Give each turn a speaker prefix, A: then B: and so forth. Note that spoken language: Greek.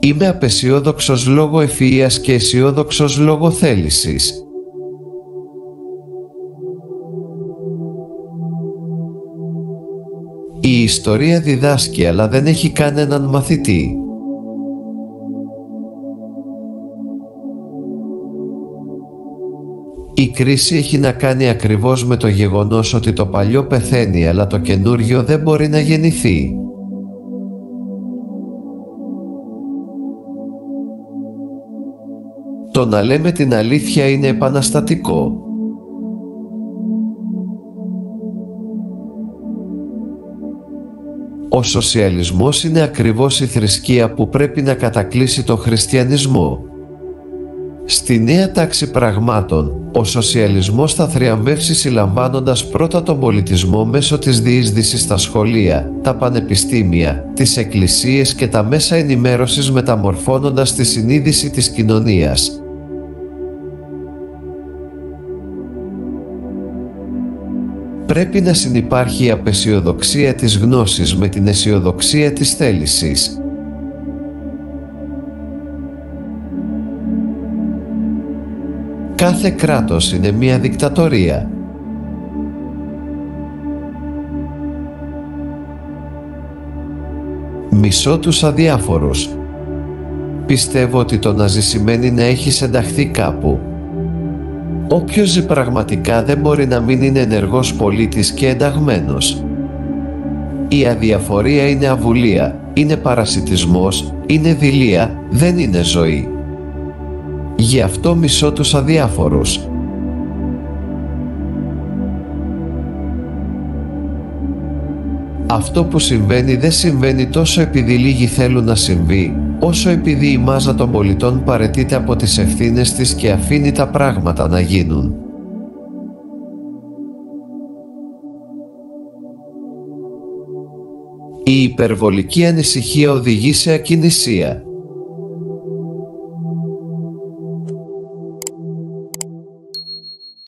A: Είμαι απεσιόδοξος λόγω ευφυΐας και αισιόδοξος λόγω θέλησης. Η ιστορία διδάσκει αλλά δεν έχει κανέναν μαθητή. Η κρίση έχει να κάνει ακριβώς με το γεγονός ότι το παλιό πεθαίνει αλλά το καινούργιο δεν μπορεί να γεννηθεί. Το να λέμε την αλήθεια είναι επαναστατικό. Ο σοσιαλισμός είναι ακριβώς η θρησκεία που πρέπει να κατακλείσει τον χριστιανισμό. Στη νέα τάξη πραγμάτων, ο σοσιαλισμός θα θριαμβεύσει συλλαμβάνοντας πρώτα τον πολιτισμό μέσω της διείσδυσης στα σχολεία, τα πανεπιστήμια, τις εκκλησίες και τα μέσα ενημέρωσης μεταμορφώνοντας τη συνείδηση της κοινωνίας. Πρέπει να συνυπάρχει η απεσιοδοξία της γνώσης με την αισιοδοξία της θέλησης, Κάθε κράτος είναι μία δικτατορία. Μισώ τους αδιάφορους. Πιστεύω ότι το να ζει σημαίνει να έχεις ενταχθεί κάπου. Όποιος ζει πραγματικά δεν μπορεί να μην είναι ενεργός πολίτης και ενταγμένος. Η αδιαφορία είναι αβουλία, είναι παρασιτισμός, είναι δηλία, δεν είναι ζωή. Γι' αυτό μισώ τους αδιάφορους. Αυτό που συμβαίνει δεν συμβαίνει τόσο επειδή λίγοι θέλουν να συμβεί, όσο επειδή η μάζα των πολιτών παρετείται από τις ευθύνες της και αφήνει τα πράγματα να γίνουν. Η υπερβολική ανησυχία οδηγεί σε ακινησία